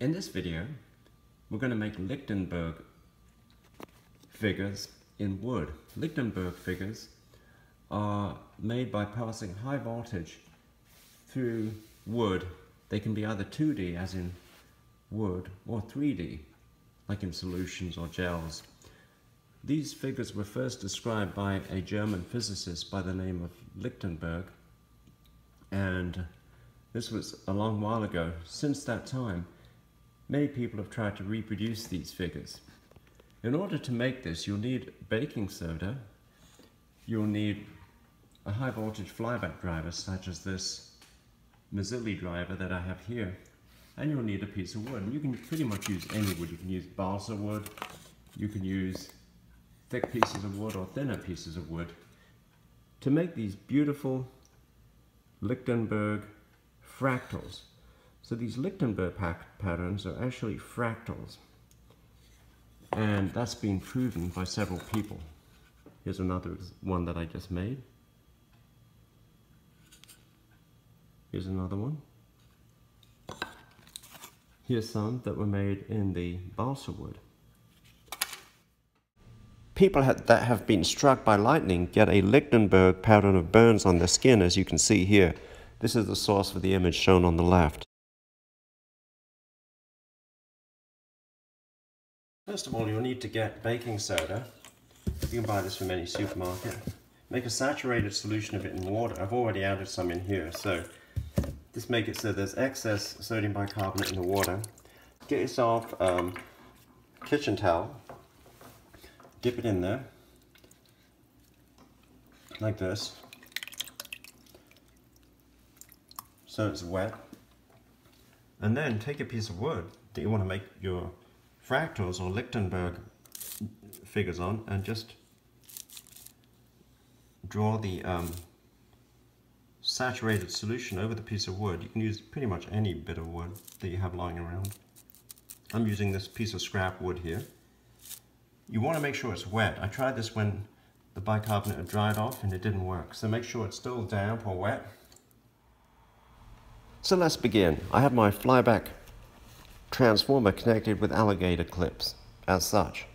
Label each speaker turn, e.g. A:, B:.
A: In this video, we're going to make Lichtenberg figures in wood. Lichtenberg figures are made by passing high voltage through wood. They can be either 2D, as in wood, or 3D, like in solutions or gels. These figures were first described by a German physicist by the name of Lichtenberg, and this was a long while ago. Since that time, Many people have tried to reproduce these figures. In order to make this, you'll need baking soda, you'll need a high voltage flyback driver such as this Mazzilli driver that I have here, and you'll need a piece of wood. And you can pretty much use any wood. You can use balsa wood, you can use thick pieces of wood or thinner pieces of wood to make these beautiful Lichtenberg fractals. So these Lichtenberg patterns are actually fractals. And that's been proven by several people. Here's another one that I just made. Here's another one. Here's some that were made in the balsa wood. People that have been struck by lightning get a Lichtenberg pattern of burns on their skin, as you can see here. This is the source for the image shown on the left. First of all, you'll need to get baking soda. You can buy this from any supermarket. Make a saturated solution of it in water. I've already added some in here, so just make it so there's excess sodium bicarbonate in the water. Get yourself um, kitchen towel, dip it in there, like this, so it's wet. And then take a piece of wood that you want to make your fractals or Lichtenberg figures on and just draw the um, saturated solution over the piece of wood. You can use pretty much any bit of wood that you have lying around. I'm using this piece of scrap wood here. You want to make sure it's wet. I tried this when the bicarbonate had dried off and it didn't work. So make sure it's still damp or wet. So let's begin. I have my flyback transformer connected with alligator clips as such.